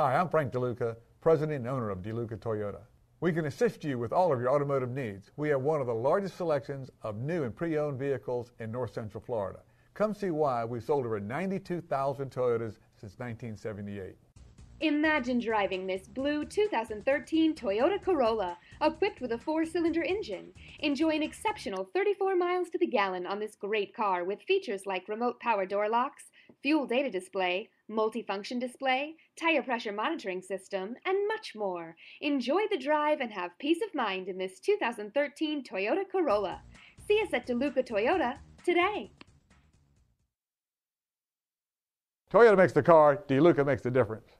Hi, I'm Frank DeLuca, President and owner of DeLuca Toyota. We can assist you with all of your automotive needs. We have one of the largest selections of new and pre-owned vehicles in north central Florida. Come see why we've sold over 92,000 Toyotas since 1978. Imagine driving this blue 2013 Toyota Corolla, equipped with a four-cylinder engine. Enjoy an exceptional 34 miles to the gallon on this great car with features like remote power door locks, fuel data display, multifunction display, tire pressure monitoring system, and much more. Enjoy the drive and have peace of mind in this 2013 Toyota Corolla. See us at DeLuca Toyota today. Toyota makes the car, DeLuca makes the difference.